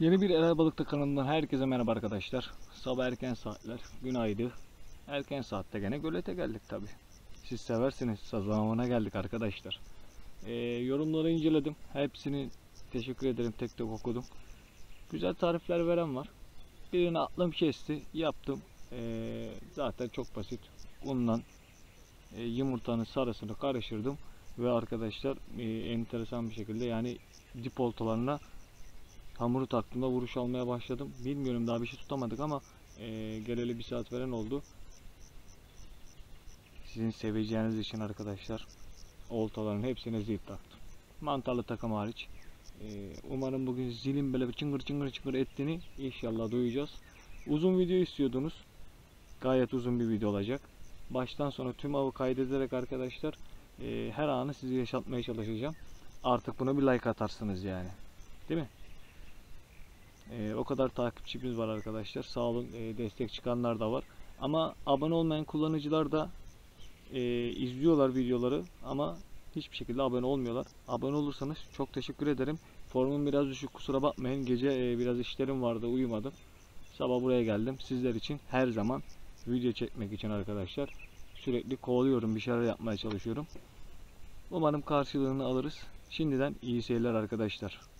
Yeni bir Eray Balıkta kanalından herkese merhaba arkadaşlar. Sabah erken saatler, günaydı. Erken saatte gene gölete geldik tabi. Siz seversiniz, zamanına geldik arkadaşlar. Ee, yorumları inceledim. Hepsini teşekkür ederim, tek tek okudum. Güzel tarifler veren var. Birini aklım kesti, yaptım. Ee, zaten çok basit. Unla e, yumurtanın sarısını karıştırdım. Ve arkadaşlar e, enteresan bir şekilde yani dip oltalarına hamuru taktığımda vuruş almaya başladım. Bilmiyorum daha bir şey tutamadık ama e, geleli bir saat veren oldu. Sizin seveceğiniz için arkadaşlar oltaların hepsine zil taktım. Mantarlı takım hariç. E, umarım bugün zilin böyle bir çıngır çıngır çıngır ettiğini inşallah duyacağız. Uzun video istiyordunuz. Gayet uzun bir video olacak. Baştan sona tüm avı kaydederek arkadaşlar e, her anı sizi yaşatmaya çalışacağım. Artık buna bir like atarsınız yani. Değil mi? Ee, o kadar takipçimiz var arkadaşlar. Sağ olun e, destek çıkanlar da var. Ama abone olmayan kullanıcılar da e, izliyorlar videoları ama hiçbir şekilde abone olmuyorlar. Abone olursanız çok teşekkür ederim. Formum biraz düşük kusura bakmayın. Gece e, biraz işlerim vardı uyumadım. Sabah buraya geldim. Sizler için her zaman video çekmek için arkadaşlar. Sürekli kovalıyorum bir şeyler yapmaya çalışıyorum. Umarım karşılığını alırız. Şimdiden iyi seyirler arkadaşlar.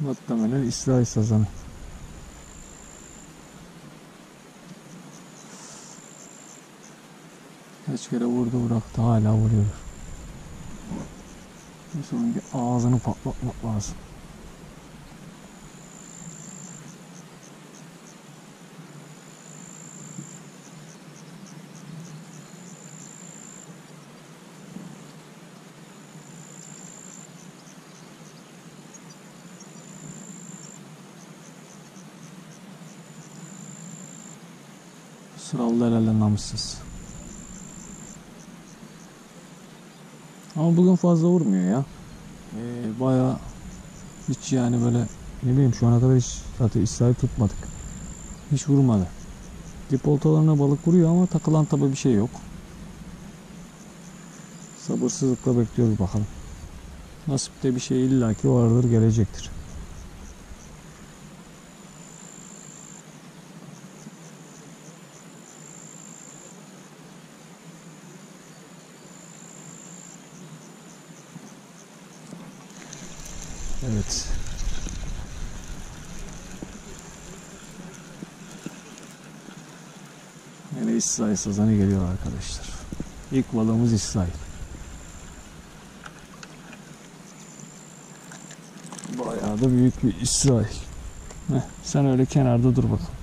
Muhtemelen İsrail sazanı. Kaç kere vurdu bıraktı hala vuruyor. Bir ağzını patlatmak lazım. Sıralı herhalde namussuz. Ama bugün fazla vurmuyor ya. Ee, bayağı hiç yani böyle ne bileyim şu ana kadar hiç zaten İsrail tutmadık. Hiç vurmadı. Dip oltalarına balık vuruyor ama takılan tabi bir şey yok. Sabırsızlıkla bekliyoruz bakalım. Nasipte bir şey illaki vardır gelecektir. Evet. Yine İsrail sazanı geliyor arkadaşlar. İlk balığımız İsrail. Bayağı da büyük bir İsrail. Heh, sen öyle kenarda dur bakalım.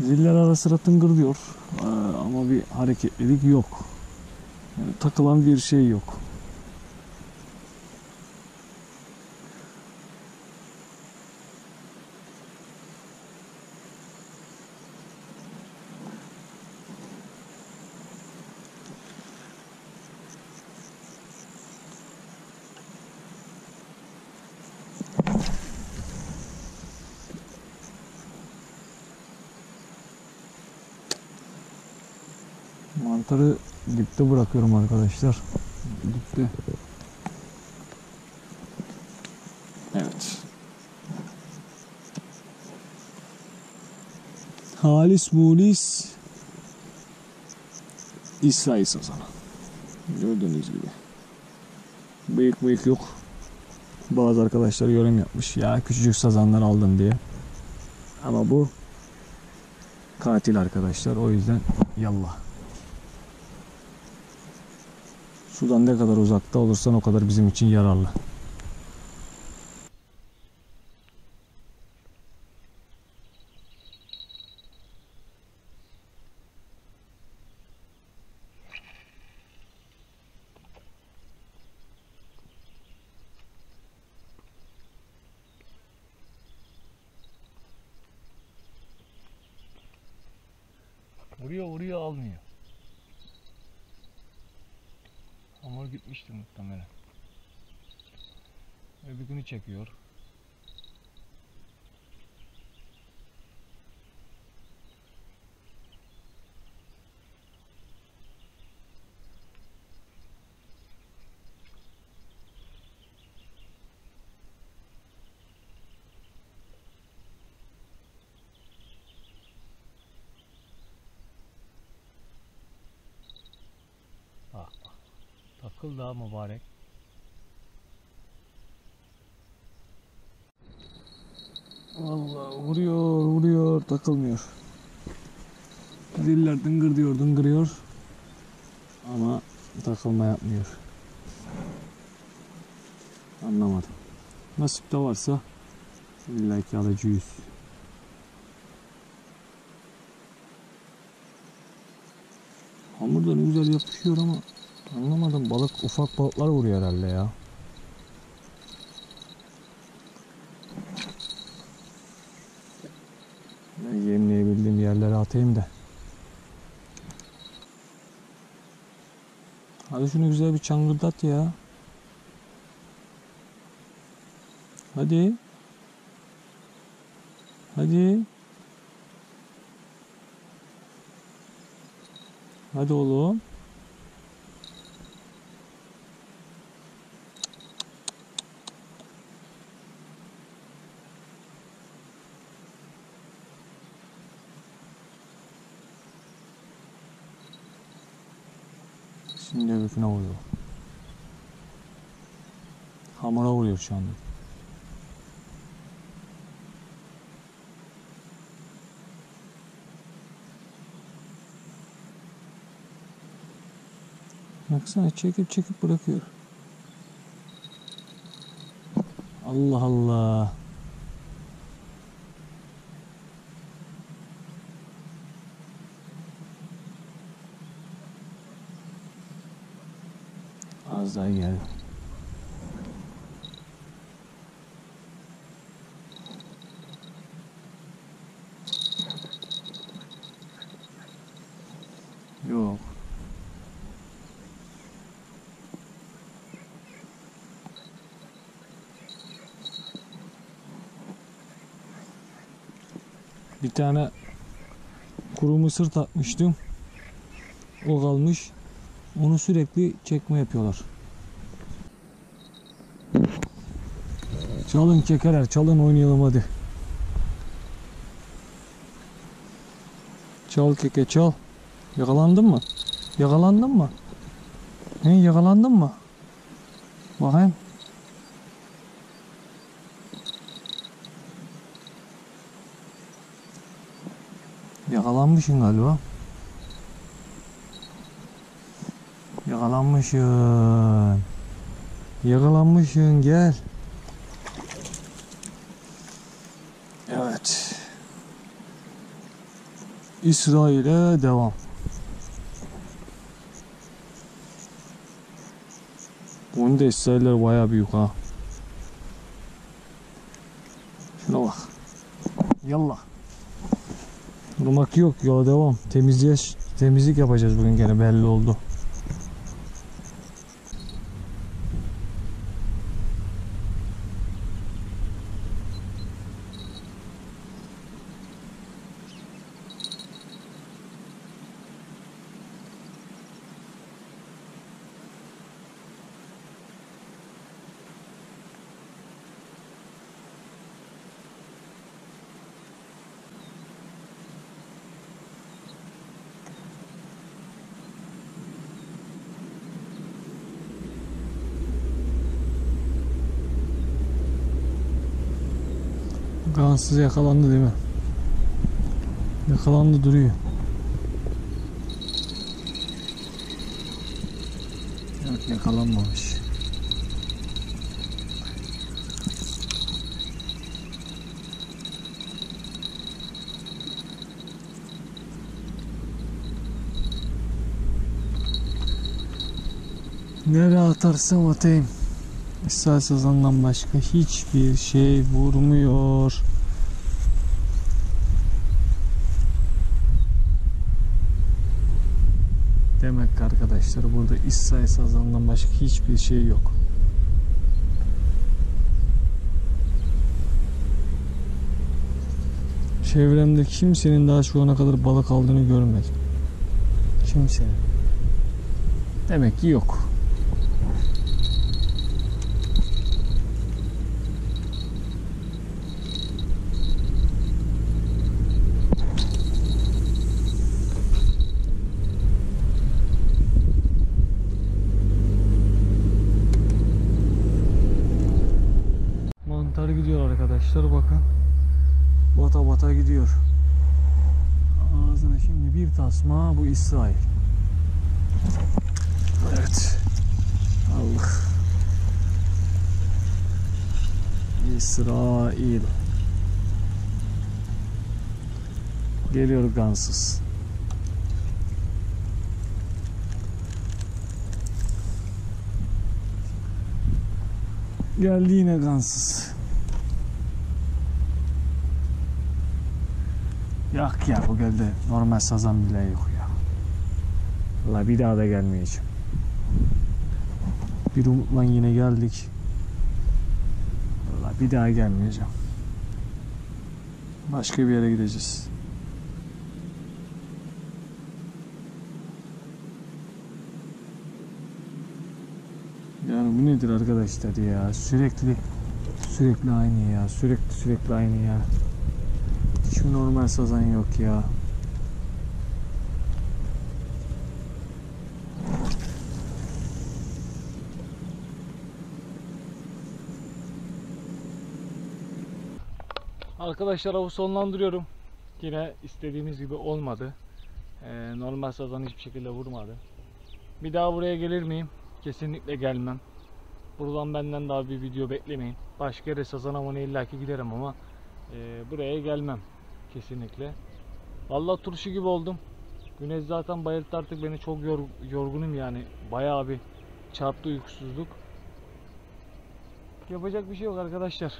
Ziller ara sıra tıngırdıyor Ee, ama bir hareketlilik yok. Yani takılan bir şey yok. Dipte bırakıyorum arkadaşlar. Dipte. Evet. Halis mulis İsrail sazanı. Gördüğünüz gibi. Bıyık bıyık yok. Bazı arkadaşlar yorum yapmış. Ya küçücük sazanlar aldın diye. Ama bu katil arkadaşlar. O yüzden yallah. Sudan ne kadar uzakta olursan o kadar bizim için yararlı. Vuruyor vuruyor almıyor. Hamur muhtemelen. Öbürkünü çekiyor. Bak bak. Takıldı ha mübarek. Vallahi vuruyor vuruyor takılmıyor. Ziller dıngır diyor dıngırıyor. Ama takılma yapmıyor. Anlamadım. Nasip de varsa illa ki alacağız. Hamur da ne güzel yapışıyor ama anlamadım balık ufak balıklar vuruyor herhalde ya. Yemleyebildiğim yerlere atayım da. Hadi şunu güzel bir çangırdat ya. Hadi. Hadi. Hadi oğlum. Şimdi öbürküne vuruyor. Hamura vuruyor şu anda. Baksana çekip çekip bırakıyor. Allah Allah. Az daha gel. Yok. Bir tane kuru mısır takmıştım. O kalmış. Onu sürekli çekme yapıyorlar. Çalın çekeler, çalın oynayalım hadi. Çal keke çal. Yakalandın mı? Yakalandın mı? He yakalandın mı? Bakayım. Yakalanmışsın galiba. Yakalanmışsın. Yakalanmışsın gel. Evet. İsrail'e devam. Bunun da İsrailler baya büyük ha. Şuna bak. Yallah. Durmak yok yola devam. Temizliğe, temizlik yapacağız bugün gene belli oldu. Gansız yakalandı değil mi? Yakalandı duruyor. Yok yakalanmamış. Nereye atarsam atayım. İsrail sazandan başka hiçbir şey vurmuyor. Demek ki arkadaşlar burada İsrail sazandan başka hiçbir şey yok. Çevremde kimsenin daha şu ana kadar balık aldığını görmedim. Kimsenin. Demek ki yok. Mantar gidiyor arkadaşlar bakın. Bata bata gidiyor. Ağzına şimdi bir tasma bu İsrail. Evet. Allah. İsrail. Geliyor gansız. Geldi yine gansız. Yok ya bu gölde normal sazan bile yok ya. Valla bir daha da gelmeyeceğim. Bir umutla yine geldik. Valla bir daha gelmeyeceğim. Başka bir yere gideceğiz. Yani bu nedir arkadaşlar ya? Sürekli sürekli aynı ya. Sürekli sürekli aynı ya. Hiç normal sazan yok ya? Arkadaşlar avı sonlandırıyorum. Yine istediğimiz gibi olmadı. Ee, normal sazan hiçbir şekilde vurmadı. Bir daha buraya gelir miyim? Kesinlikle gelmem. Buradan benden daha bir video beklemeyin. Başka yere sazan avına illaki giderim ama e, buraya gelmem. Kesinlikle. Vallahi turşu gibi oldum. Güneş zaten bayılttı artık beni çok yor- yorgunum yani. Bayağı bir çarptı uykusuzluk. Yapacak bir şey yok arkadaşlar.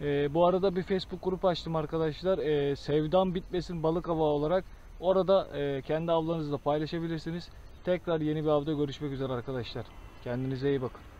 Ee, bu arada bir Facebook grubu açtım arkadaşlar. Ee, Sevdam Bitmesin Balık Hava olarak. Orada e, kendi avlarınızı da paylaşabilirsiniz. Tekrar yeni bir avda görüşmek üzere arkadaşlar. Kendinize iyi bakın.